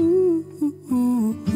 ooh, ooh, ooh.